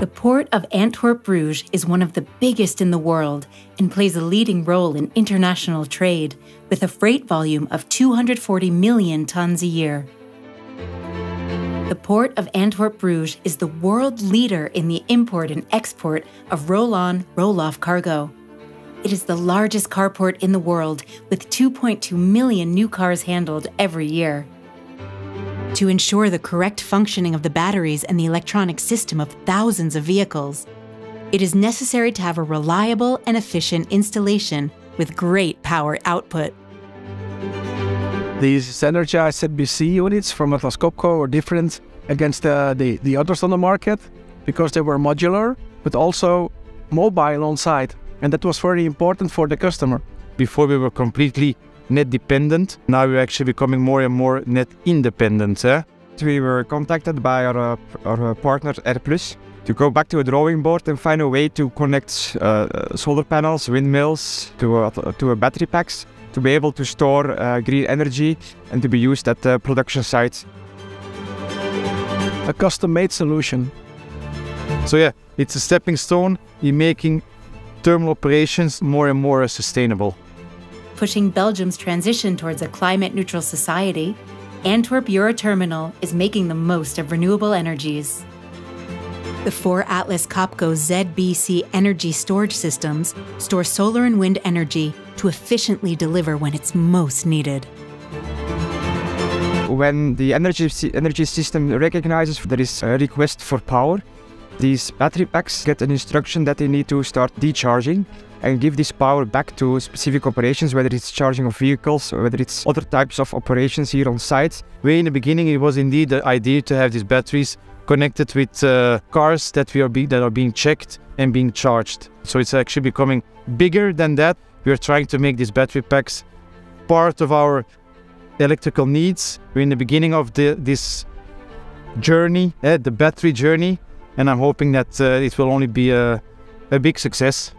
The port of Antwerp Bruges is one of the biggest in the world and plays a leading role in international trade, with a freight volume of 240 million tons a year. The port of Antwerp Bruges is the world leader in the import and export of roll on, roll off cargo. It is the largest carport in the world, with 2.2 million new cars handled every year. To ensure the correct functioning of the batteries and the electronic system of thousands of vehicles, it is necessary to have a reliable and efficient installation with great power output. These Zenergize ZBC units from Atlas Copco are different against uh, the, the others on the market because they were modular, but also mobile on site. And that was very important for the customer. Before we were completely net dependent. Now we're actually becoming more and more net independent. Eh? We were contacted by our, our partner AirPlus to go back to a drawing board and find a way to connect uh, solar panels, windmills to, a, to a battery packs to be able to store uh, green energy and to be used at the production sites. A custom-made solution. So yeah, it's a stepping stone in making thermal operations more and more sustainable pushing Belgium's transition towards a climate neutral society, Antwerp Euroterminal is making the most of renewable energies. The four Atlas Copco ZBC energy storage systems store solar and wind energy to efficiently deliver when it's most needed. When the energy, energy system recognizes there is a request for power, these battery packs get an instruction that they need to start decharging and give this power back to specific operations, whether it's charging of vehicles or whether it's other types of operations here on site. Way in the beginning, it was indeed the idea to have these batteries connected with uh, cars that we are be that are being checked and being charged. So it's actually becoming bigger than that. We are trying to make these battery packs part of our electrical needs. We're in the beginning of the, this journey, uh, the battery journey, and I'm hoping that uh, it will only be a, a big success.